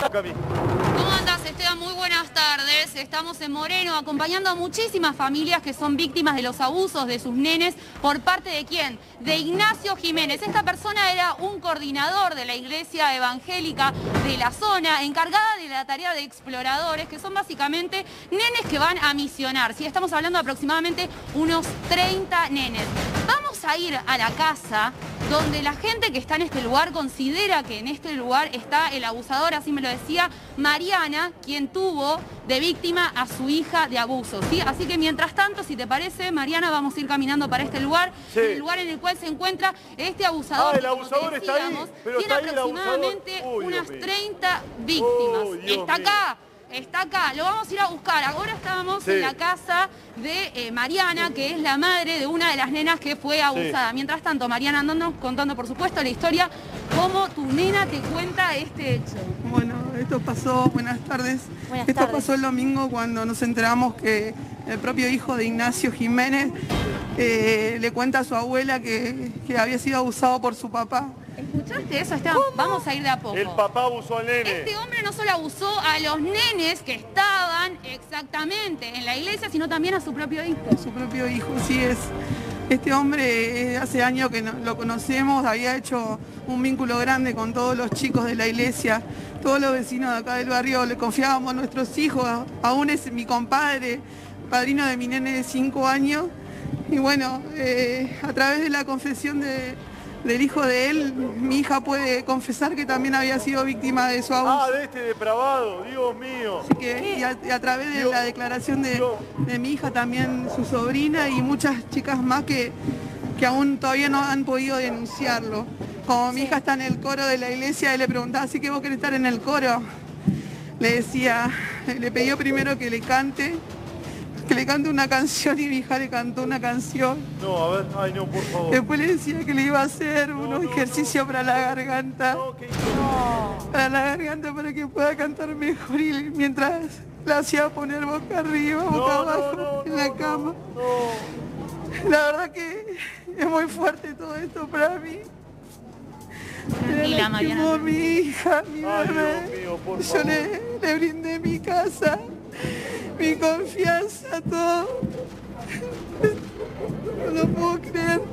¿Cómo andas, Esteban? Muy buenas tardes. Estamos en Moreno acompañando a muchísimas familias que son víctimas de los abusos de sus nenes. ¿Por parte de quién? De Ignacio Jiménez. Esta persona era un coordinador de la iglesia evangélica de la zona, encargada de la tarea de exploradores, que son básicamente nenes que van a misionar. ¿sí? Estamos hablando de aproximadamente unos 30 nenes. Vamos a ir a la casa donde la gente que está en este lugar considera que en este lugar está el abusador, así me lo decía Mariana, quien tuvo de víctima a su hija de abuso. ¿sí? Así que mientras tanto, si te parece, Mariana, vamos a ir caminando para este lugar, Sí. el lugar en el cual se encuentra este abusador. Ah, el que, como te abusador está ahí, pero tiene está ahí el aproximadamente unas mío. 30 víctimas. Uy, está mío. Está acá, lo vamos a ir a buscar. Ahora estábamos Sí. en la casa de eh, Mariana, que es la madre de una de las nenas que fue abusada. Mientras tanto, Mariana andando contando, por supuesto, la historia, cómo tu nena te cuenta este hecho. Bueno, esto pasó, buenas tardes. Buenas esto tardes. pasó el domingo cuando nos enteramos que el propio hijo de Ignacio Jiménez eh, le cuenta a su abuela que, que había sido abusado por su papá. ¿Escuchaste eso, Esteban? Vamos a ir de a poco. El papá abusó al nene. Este hombre no solo abusó a los nenes que estaban exactamente en la iglesia, sino también a su propio hijo. Su propio hijo, sí es. Este hombre eh, hace años que no- lo conocemos, había hecho un vínculo grande con todos los chicos de la iglesia, todos los vecinos de acá del barrio, le confiábamos a nuestros hijos, a- aún es mi compadre, padrino de mi nene de 5 años. Y bueno, eh, a través de la confesión de- del hijo de él, mi hija puede confesar que también había sido víctima de su abuso. Ah, de este depravado, Dios mío. Así que, y, a, y a través de Dios, la declaración de, de mi hija también su sobrina y muchas chicas más que, que aún todavía no han podido denunciarlo. Como mi hija está en el coro de la iglesia y le preguntaba, ¿así que vos querés estar en el coro? Le decía, le pidió primero que le cante, que le cante una canción y mi hija le cantó una canción. No, a ver, ay no, por favor. Después le decía que le iba a hacer unos no, ejercicios para la garganta No, ¿qué hizo? para la garganta para que pueda cantar mejor y mientras la hacía poner boca arriba, boca abajo no, en la cama. no. La verdad que es muy fuerte todo esto para mí. Tranquila, Mariana. mi hija, mi Ay, bebé. Dios mío, por Yo le, le brindé mi casa, mi confianza, todo. No lo puedo creer.